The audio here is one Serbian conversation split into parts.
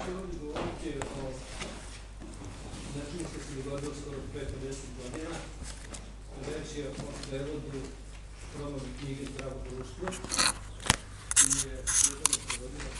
ovdje govoriti o nečemu što se dogodilo skoro pre 50 godina. Reč je o prevodu Romove knjige Zdravo društvo. I je jedan od prevodila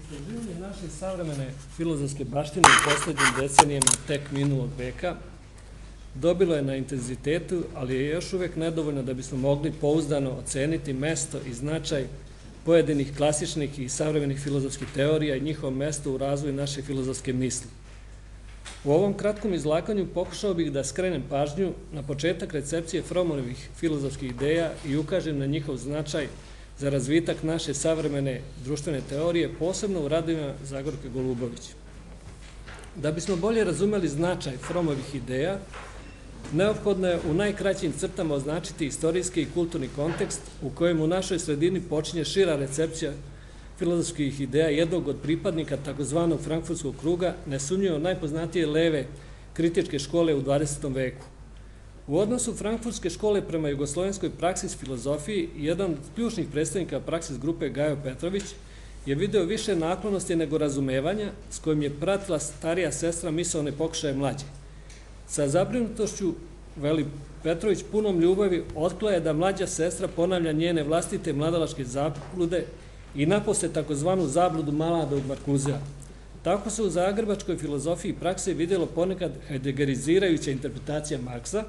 Istraživanje naše savremene filozofske baštine u poslednjim decenijama tek minulog veka dobilo je na intenzitetu, ali je još uvek nedovoljno da bismo mogli pouzdano oceniti mesto i značaj pojedinih klasičnih i savremenih filozofskih teorija i njihovo mesto u razvoju naše filozofske misli. U ovom kratkom izlaganju pokušao bih da skrenem pažnju na početak recepcije Fromovih filozofskih ideja i ukažem na njihov značaj za razvitak naše savremene društvene teorije, posebno u radovima Zagorke Golubović. Da bismo bolje razumeli značaj Fromovih ideja, Neophodno je u najkraćim crtama označiti istorijski i kulturni kontekst u kojem u našoj sredini počinje šira recepcija filozofskih ideja jednog od pripadnika takozvanog frankfurtskog kruga, nesumnjivo najpoznatije leve kritičke škole u 20. veku. U odnosu frankfurtske škole prema jugoslovenskoj praksis filozofiji, jedan od ključnih predstavnika praksis grupe Gajo Petrović je video više naklonosti nego razumevanja s kojim je pratila starija sestra misalne pokušaje mlađe. Sa zabrinutošću Veli Petrović punom ljubavi otkloje da mlađa sestra ponavlja njene vlastite mladalačke zablude i naposle takozvanu zabludu maladog Markuzea. Tako se u zagrebačkoj filozofiji prakse videlo ponekad heideggerizirajuća interpretacija Marksa,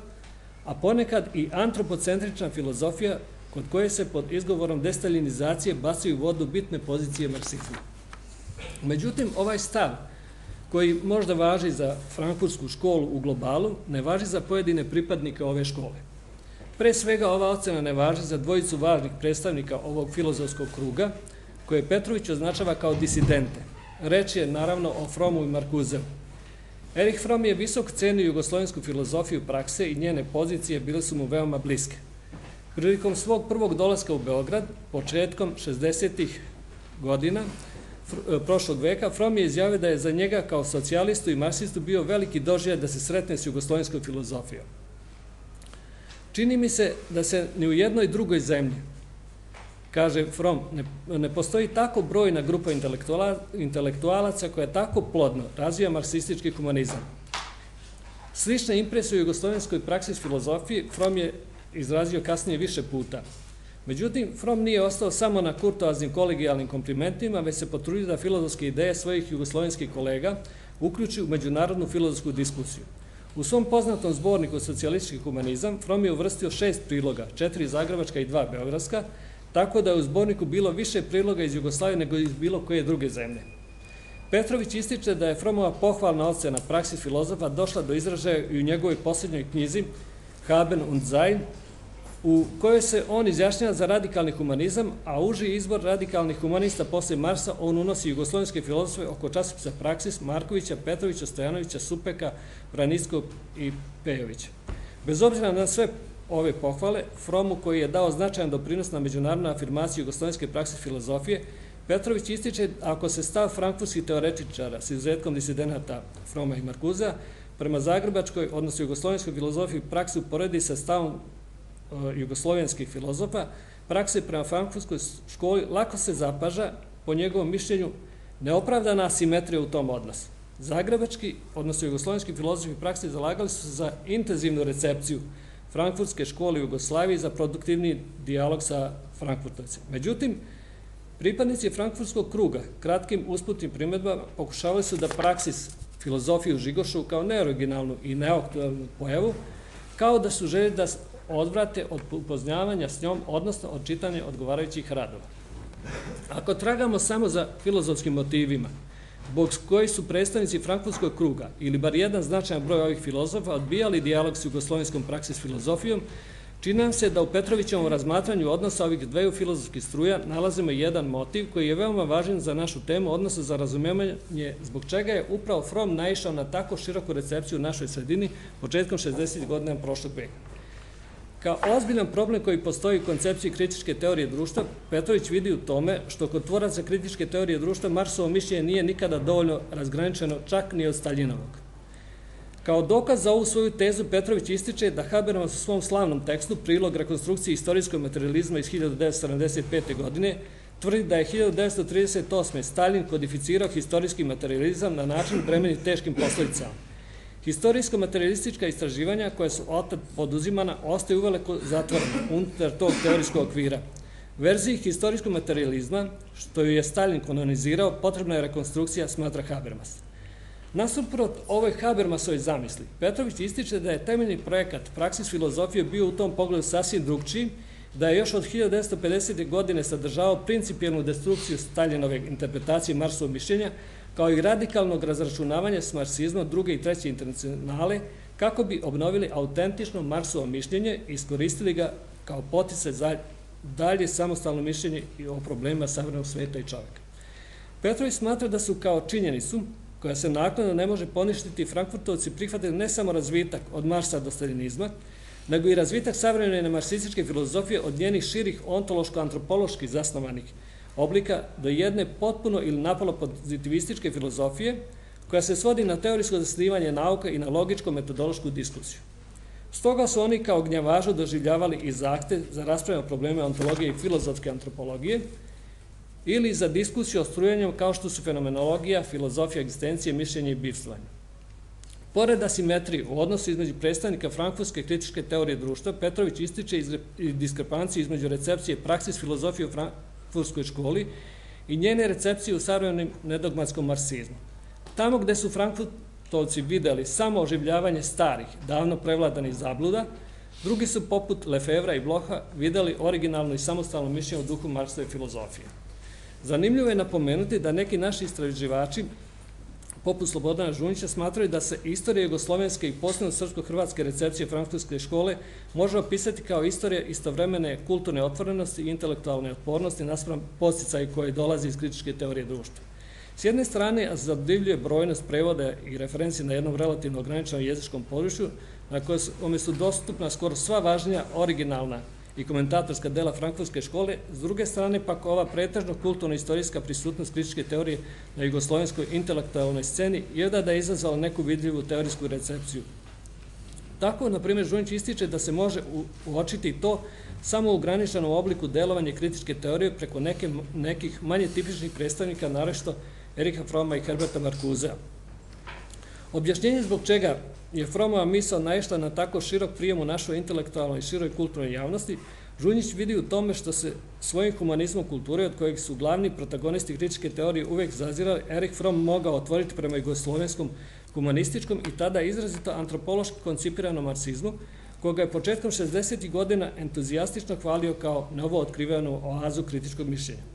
a ponekad i antropocentrična filozofija kod koje se pod izgovorom destaljinizacije bacaju vodu bitne pozicije marksizma. Međutim, ovaj stav koji možda važi za frankfursku školu u globalu, ne važi za pojedine pripadnike ove škole. Pre svega ova ocena ne važi za dvojicu važnih predstavnika ovog filozofskog kruga, koje Petrović označava kao disidente. Reč je naravno o Fromu i Markuzeu. Erich Fromm je visok cenio jugoslovensku filozofiju prakse i njene pozicije bile su mu veoma bliske. Prilikom svog prvog dolaska u Beograd, početkom 60. godina, prošlog veka, From je izjavio da je za njega kao socijalistu i marksistu bio veliki doživljaj da se sretne s jugoslovenskom filozofijom. Čini mi se da se ni u jednoj drugoj zemlji, kaže From, ne, postoji tako brojna grupa intelektuala, intelektualaca koja tako plodno razvija marksistički humanizam. Slične impresije u jugoslovenskoj praksi filozofiji From je izrazio kasnije više puta. Međutim, From nije ostao samo na kurtoaznim kolegijalnim komplimentima, već se potrudio da filozofske ideje svojih jugoslovenskih kolega uključi u međunarodnu filozofsku diskusiju. U svom poznatom zborniku socijalistički humanizam From je uvrstio šest priloga, četiri zagrebačka i dva beogradska, tako da je u zborniku bilo više priloga iz Jugoslavije nego iz bilo koje druge zemlje. Petrović ističe da je Fromova pohvalna ocena praksi filozofa došla do izražaja i u njegovoj poslednjoj knjizi Haben und Sein, u kojoj se on izjašnjava za radikalni humanizam, a uži izbor radikalnih humanista posle Marsa on unosi jugoslovenske filozofe oko časopisa Praksis, Markovića, Petrovića, Stojanovića, Supeka, Vranickog i Pejovića. Bez obzira na sve ove pohvale, Fromu koji je dao značajan doprinos na međunarodnu afirmaciju jugoslovenske prakse filozofije, Petrović ističe ako se stav frankfurtskih teoretičara s izuzetkom disidenata Froma i Markuza prema zagrebačkoj, odnosno jugoslovenskoj filozofiji praksi uporedi sa stavom jugoslovenskih filozofa, prakse prema frankfurtskoj školi lako se zapaža, po njegovom mišljenju, neopravdana asimetrija u tom odnosu. Zagrebački, odnosno jugoslovenski filozofi prakse zalagali su se za intenzivnu recepciju frankfurtske škole u Jugoslaviji za produktivni dijalog sa frankfurtovcima. Međutim, pripadnici frankfurtskog kruga kratkim usputnim primedbama pokušavali su da praksis filozofiju žigošu kao neoriginalnu i neaktualnu pojavu, kao da su želi da odvrate od upoznavanja s njom, odnosno od čitanja odgovarajućih radova. Ako tragamo samo za filozofskim motivima, zbog koji su predstavnici Frankfurtskog kruga ili bar jedan značajan broj ovih filozofa odbijali dijalog s jugoslovenskom praksis filozofijom, čini nam se da u Petrovićevom razmatranju odnosa ovih dveju filozofskih struja nalazimo jedan motiv koji je veoma važan za našu temu, odnosno za razumevanje zbog čega je upravo From naišao na tako široku recepciju u našoj sredini početkom 60. godina prošlog veka. Kao ozbiljan problem koji postoji u koncepciji kritičke teorije društva, Petrović vidi u tome što kod tvoraca kritičke teorije društva Marsovo mišljenje nije nikada dovoljno razgraničeno čak ni od Staljinovog. Kao dokaz za ovu svoju tezu Petrović ističe da Habermas u svom slavnom tekstu prilog rekonstrukcije istorijskog materializma iz 1975. godine tvrdi da je 1938. Stalin kodificirao historijski materializam na način bremenit teškim posledicama. Historijsko-materialistička istraživanja koja su otad poduzimana ostaju uveliko zatvorena unutar tog teorijskog okvira. Verziji historijskog materializma, što ju je Stalin kolonizirao, potrebna je rekonstrukcija, smatra Habermas. Nasuprot ovoj Habermasovoj zamisli, Petrović ističe da je temeljni projekat Praksis filozofije bio u tom pogledu sasvim drugčiji, da je još od 1950. godine sadržavao principijalnu destrukciju Stalinove interpretacije Marsovog mišljenja, kao i radikalnog razračunavanja s marksizmom druge i treće internacionale, kako bi obnovili autentično Marsovo mišljenje i iskoristili ga kao potice za dalje samostalno mišljenje o problemima savremenog sveta i čoveka. Petrović smatra da su kao činjenicu, koja se nakladno ne može poništiti, Frankfurtovci prihvatili ne samo razvitak od Marsa do stalinizma, nego i razvitak savremene marksističke filozofije od njenih širih ontološko-antropološki zasnovanih oblika do jedne potpuno ili napolo pozitivističke filozofije koja se svodi na teorijsko zasnivanje nauka i na logičko-metodološku diskusiju. Stoga su oni kao gnjavažu doživljavali i zahte za raspravljanje probleme ontologije i filozofske antropologije ili za diskusiju o strujanju kao što su fenomenologija, filozofija egzistencije, mišljenje i bivstvanje. Pored asimetrije u odnosu između predstavnika frankfurtske kritičke teorije društva, Petrović ističe diskrepanciju između recepcije praksis filozofije u frankfurtskoj školi i njene recepcije u savremenim nedogmatskom marksizmu. Tamo gde su frankfurtovci videli samo oživljavanje starih, davno prevladanih zabluda, drugi su poput Lefevra i Bloha videli originalno i samostalno mišljenje u duhu Marksove filozofije. Zanimljivo je napomenuti da neki naši istraživači poput Slobodana Žunića, smatraju da se istorija jugoslovenske i posebno srpsko-hrvatske recepcije francuske škole može opisati kao istorija istovremene kulturne otvorenosti i intelektualne otpornosti naspram posticaj koji dolazi iz kritičke teorije društva. S jedne strane, zadivljuje brojnost prevoda i referencije na jednom relativno ograničenom jezičkom području, na kome su dostupna skoro sva važnija originalna i komentatorska dela frankfurtske škole, s druge strane pak ova pretežno kulturno-istorijska prisutnost kritičke teorije na jugoslovenskoj intelektualnoj sceni je da je izazvala neku vidljivu teorijsku recepciju. Tako, na primjer, Žunić ističe da se može uočiti to samo u graničanom obliku delovanja kritičke teorije preko nekih manje tipičnih predstavnika, narešto Erika Froma i Herberta Markuzea. Objašnjenje zbog čega je Fromova misao naišla na tako širok prijem u našoj intelektualnoj i široj kulturnoj javnosti, Žunjić vidi u tome što se svojim humanizmom kulture, od kojeg su glavni protagonisti kritičke teorije uvek zazirali, Erik Fromm mogao otvoriti prema jugoslovenskom humanističkom i tada izrazito antropološki koncipiranom marksizmu, koga je početkom 60. godina entuzijastično hvalio kao novo otkrivenu oazu kritičkog mišljenja.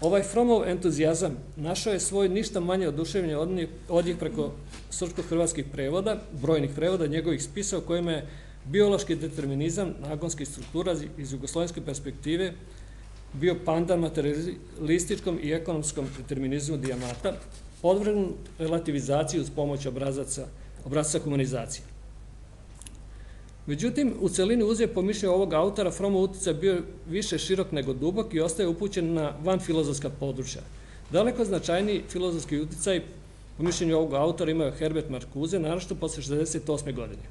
Ovaj Fromov entuzijazam našao je svoj ništa manje oduševljenje od njih preko srpsko-hrvatskih prevoda, brojnih prevoda, njegovih spisa u kojima je biološki determinizam, nagonski struktura iz jugoslovenske perspektive bio pandan materialističkom i ekonomskom determinizmu dijamata, podvrgnut relativizaciji uz pomoć obrazaca humanizacije. Međutim, u celini uzje po mišljenju ovog autora, Fromov utjecaj bio više širok nego dubok i ostaje upućen na van filozofska područja. Daleko značajniji filozofski utjecaj po mišljenju ovog autora imao Herbert Marcuse, naravno posle 68. godine.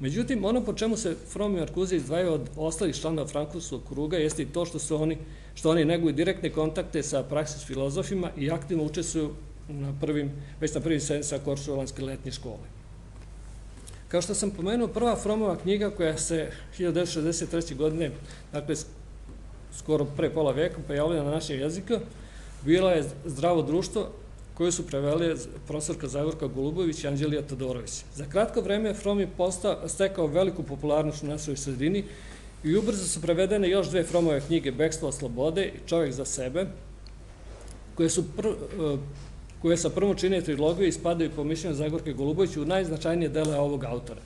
Međutim, ono po čemu se From i Marcuse izdvajaju od ostalih članova Frankfurtskog kruga jeste i to što su oni, što oni neguju direktne kontakte sa praksis filozofima i aktivno učestvuju na prvim, već na prvim sedmicama Korčulanske letnje škole. Kao što sam pomenuo, prva Fromova knjiga koja se 1963. godine, dakle skoro pre pola veka, pojavila na našem jeziku, bila je Zdravo društvo, koju su preveli profesorka Zagorka Golubović i Anđelija Todorović. Za kratko vreme From je postao, stekao veliku popularnost u našoj sredini i ubrzo su prevedene još dve Fromove knjige Bekstvo slobode i Čovjek za sebe, koje su koje sa prvom čine trilogiju i spadaju po mišljenju Zagorke Golubović u najznačajnije dele ovog autora.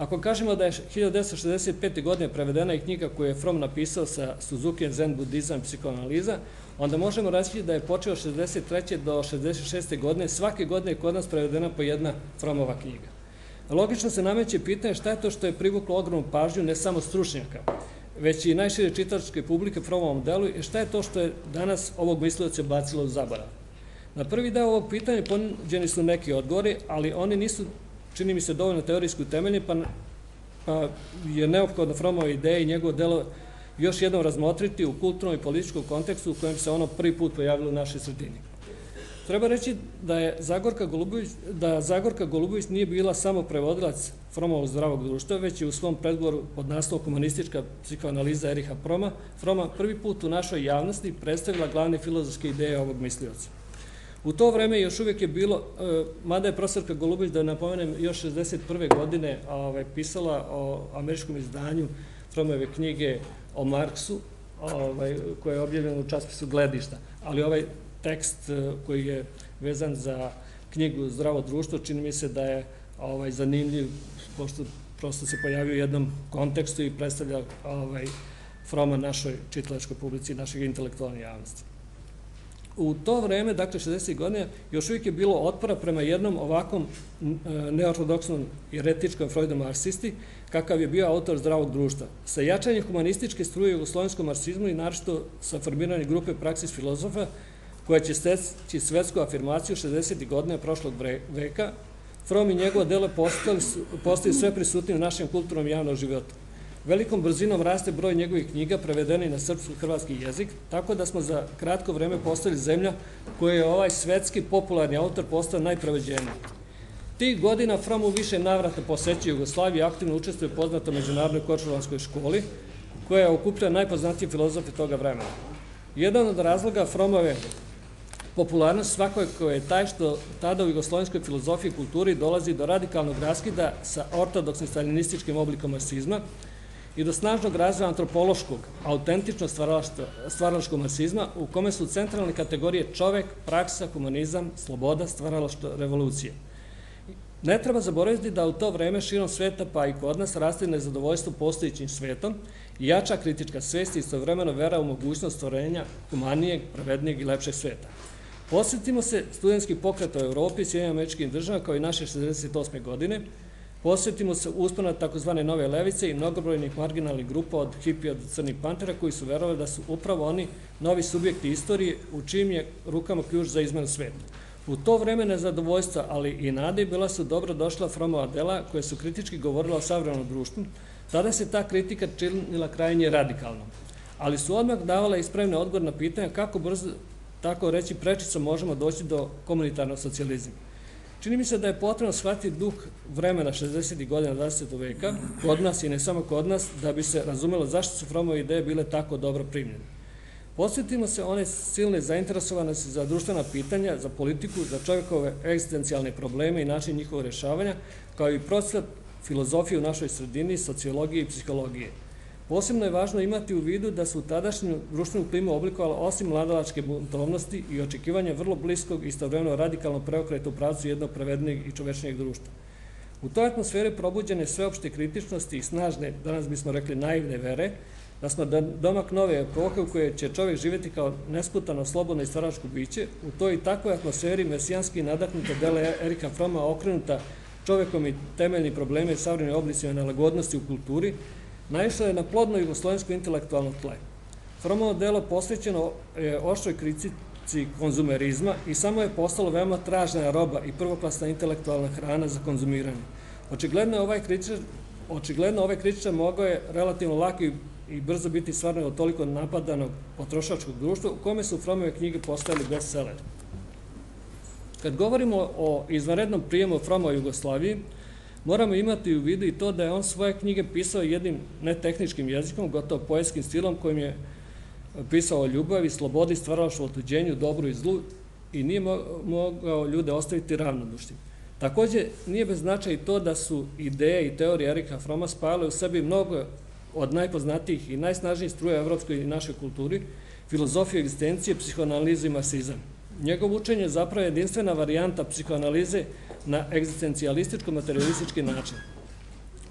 Ako kažemo da je 1965. godine prevedena i knjiga koju je From napisao sa Suzuki Zen Budizam i psihoanaliza, onda možemo reći da je počeo 63. do 66. godine, svake godine je kod nas prevedena po jedna Fromova knjiga. Logično se nameće pitanje šta je to što je privuklo ogromnu pažnju ne samo stručnjaka, već i najšire čitačke publike Fromovom delu i šta je to što je danas ovog mislioca bacilo u zaborav. Na prvi deo ovog pitanja ponuđeni su neki odgovori, ali oni nisu, čini mi se, dovoljno teorijski utemeljeni, pa, pa je neophodno Fromova ideja i njegovo delo još jednom razmotriti u kulturnom i političkom kontekstu u kojem se ono prvi put pojavilo u našoj sredini. Treba reći da je Zagorka Golubović, da Zagorka Golubović nije bila samo prevodilac Fromovog zdravog društva, već i u svom predgovoru pod naslovom humanistička psihoanaliza Eriha Froma, Froma prvi put u našoj javnosti predstavila glavne filozofske ideje ovog mislioca. U to vreme još uvijek je bilo, e, mada je profesorka Golubović, da napomenem, još 61. godine ovaj, pisala o američkom izdanju Fromove knjige o Marksu, ovaj, koja je objavljena u časpisu Gledišta, ali ovaj tekst e, koji je vezan za knjigu Zdravo društvo, čini mi se da je ovaj, zanimljiv, pošto prosto se pojavio u jednom kontekstu i predstavlja ovaj, Froma našoj čitalačkoj publici, našeg intelektualne javnosti. U to vreme, dakle 60. godine, još uvijek je bilo otpora prema jednom ovakvom e, neortodoksnom i retičkom Freudom kakav je bio autor zdravog društva. Sa jačanjem humanističke struje u jugoslovenskom marksizmu i naročito sa formiranjem grupe praksis filozofa, koja će steći svetsku afirmaciju 60. godina prošlog veka, From i njegova delo postaju sve prisutnije u našem kulturnom javnom životu. Velikom brzinom raste broj njegovih knjiga prevedeni na srpsko-hrvatski jezik, tako da smo za kratko vreme postali zemlja koja je ovaj svetski popularni autor postao najpreveđeniji. Tih godina From u više navrata posećuje Jugoslaviju i aktivno učestvuje poznato međunarodnoj kočulanskoj školi, koja je okupila najpoznatije filozofe toga vremena. Jedan od razloga Fromove popularnost svakako je taj što tada u jugoslovenskoj filozofiji i kulturi dolazi do radikalnog raskida sa ortodoksnim stalinističkim oblikom marksizma i do snažnog razvoja antropološkog, autentičnog stvaralačkog marksizma u kome su centralne kategorije čovek, praksa, humanizam, sloboda, stvaralaštvo, revolucije. Ne treba zaboraviti da u to vreme širom sveta, pa i kod nas, raste nezadovoljstvo postojićim svetom i jača kritička svest i istovremeno vera u mogućnost stvorenja humanijeg, pravednijeg i lepšeg sveta. Posjetimo se studentskih pokreta u Evropi, Sjedinjama američkim država kao i naše 68. godine. Posjetimo se uspona takozvane nove levice i mnogobrojnih marginalnih grupa od hipija do crnih pantera koji su verovali da su upravo oni novi subjekti istorije u čim je rukama ključ za izmenu sveta. U to vreme nezadovoljstva, ali i nade, bila su dobro došla Fromova dela koje su kritički govorila o savremenom društvu. Tada se ta kritika činila krajnje radikalno ali su odmah davala ispravne odgovor na pitanja kako brzo tako reći prečicom možemo doći do komunitarnog socijalizma. Čini mi se da je potrebno shvatiti duh vremena 60. godina 20. veka, kod nas i ne samo kod nas, da bi se razumelo zašto su Fromove ideje bile tako dobro primljene. Posjetimo se one silne zainteresovanosti za društvena pitanja, za politiku, za čovjekove egzistencijalne probleme i način njihovog rešavanja, kao i procvat filozofije u našoj sredini, sociologije i psihologije. Posebno je važno imati u vidu da su tadašnju društvenu klimu oblikovala osim mladalačke buntovnosti i očekivanja vrlo bliskog i istovremeno radikalno preokreta u pravcu jednog pravednijeg i čovečnijeg društva. U toj atmosferi probuđene sveopšte kritičnosti i snažne, danas bismo rekli naivne vere, da smo domak nove epohe u kojoj će čovjek živjeti kao nesputano, slobodno i stvaračko biće, u toj i takvoj atmosferi mesijanski nadahnuta dela Erika Froma okrenuta čovekom i temeljni probleme savremene oblicima nalagodnosti u kulturi, naišla je na plodno jugoslovensko intelektualno tle. Fromovo delo posvećeno je oštroj kritici konzumerizma i samo je postalo veoma tražna roba i prvoklasna intelektualna hrana za konzumiranje. Očigledno je ovaj kritičar Očigledno ovaj kritičar mogao je relativno lako i brzo biti stvarno od toliko napadanog potrošačkog društva u kome su Fromove knjige postali bestseller. Kad govorimo o izvanrednom prijemu Froma u Jugoslaviji, Moramo imati u vidu i to da je on svoje knjige pisao jednim netehničkim jezikom, gotovo poetskim stilom kojim je pisao o ljubavi, slobodi, stvaralaštvu, otuđenju, dobru i zlu i nije mogao ljude ostaviti ravnodušnim. Takođe, nije bez značaja i to da su ideje i teorije Erika Froma spajale u sebi mnogo od najpoznatijih i najsnažnijih struja evropskoj i našoj kulturi, filozofiju egzistencije, psihoanalizu i masizam. Njegov učenje je zapravo jedinstvena varijanta psihoanalize na egzistencijalističko-materialistički način.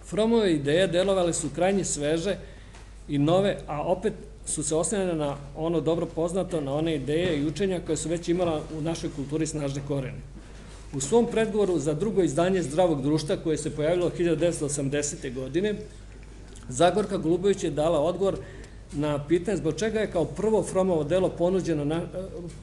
Fromove ideje delovale su krajnje sveže i nove, a opet su se osnovene na ono dobro poznato, na one ideje i učenja koje su već imala u našoj kulturi snažne korene. U svom predgovoru za drugo izdanje zdravog društva koje se pojavilo 1980. godine, Zagorka Golubović je dala odgovor na pitanje zbog čega je kao prvo Fromovo delo ponuđeno, na,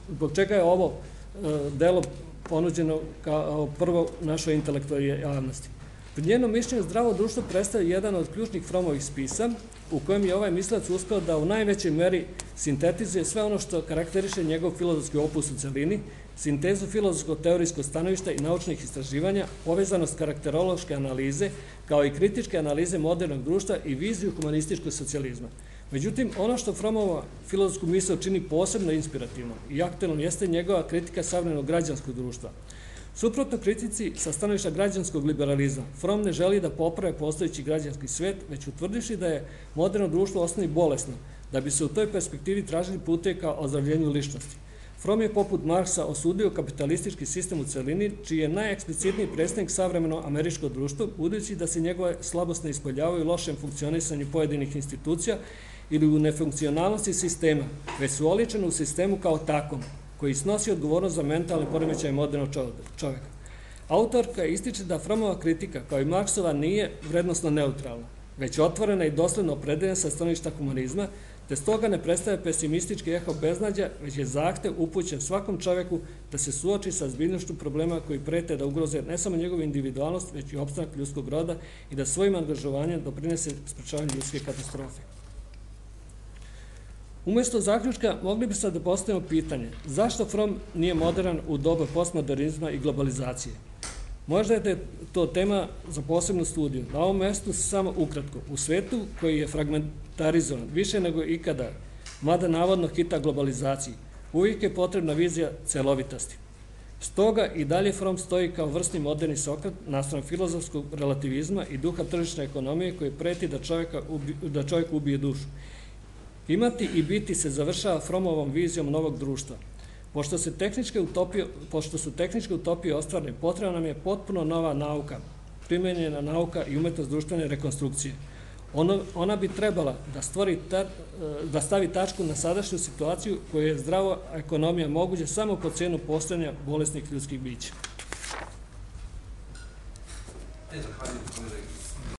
zbog čega je ovo e, delo ponuđeno kao prvo našoj intelektualnoj javnosti. Po njenom mišljenju zdravo društvo predstavlja jedan od ključnih Fromovih spisa, u kojem je ovaj mislac uspeo da u najvećoj meri sintetizuje sve ono što karakteriše njegov filozofski opus u celini, sintezu filozofsko-teorijskog stanovišta i naučnih istraživanja, povezanost karakterološke analize, kao i kritičke analize modernog društva i viziju humanističkog socijalizma. Međutim, ono što Fromova filozofsku misao čini posebno inspirativno i aktualno jeste njegova kritika savremenog građanskog društva. Suprotno kritici sa stanovišta građanskog liberalizma, From ne želi da poprave postojeći građanski svet, već utvrdiši da je moderno društvo osnovi bolesno, da bi se u toj perspektivi tražili pute ka ozdravljenju ličnosti. From je poput Marksa osudio kapitalistički sistem u celini, čiji je najeksplicitniji predstavnik savremeno američko društvo, budući da se njegove slabost ne ispoljavaju lošem funkcionisanju pojedinih institucija ili u nefunkcionalnosti sistema, već su oličene u sistemu kao takom, koji snosi odgovornost za mentalne poremećaje modernog čoveka. Autorka ističe da Fromova kritika, kao i Marksova, nije vrednostno neutralna, već otvorena i dosledno opredeljena sa stanovišta humanizma, te stoga ne predstavlja pesimistički eho beznađa, već je zahtev upućen svakom čoveku da se suoči sa zbiljnošću problema koji prete da ugroze ne samo njegovu individualnost, već i opstanak ljudskog roda i da svojim angažovanjem doprinese sprečavanju ljudske katastrofe. Umesto zaključka mogli bi sad da postavimo pitanje zašto From nije modern u doba postmodernizma i globalizacije? Možda je to tema za posebnu studiju. Na ovom mestu samo ukratko. U svetu koji je fragmentarizovan više nego ikada, mada navodno hita globalizaciji, uvijek je potrebna vizija celovitosti. Stoga i dalje From stoji kao vrstni moderni Sokrat nastran filozofskog relativizma i duha tržične ekonomije koji preti da, da čovjek ubije dušu Imati i biti se završava Fromovom vizijom novog društva. Pošto, se tehničke utopije, pošto su tehničke utopije ostvarne, potrebna nam je potpuno nova nauka, primenjena nauka i umetnost društvene rekonstrukcije. Ono, ona bi trebala da, stvori ta, da stavi tačku na sadašnju situaciju koju je zdrava ekonomija moguće samo po cenu postojanja bolesnih ljudskih bića. E, zahvaljujem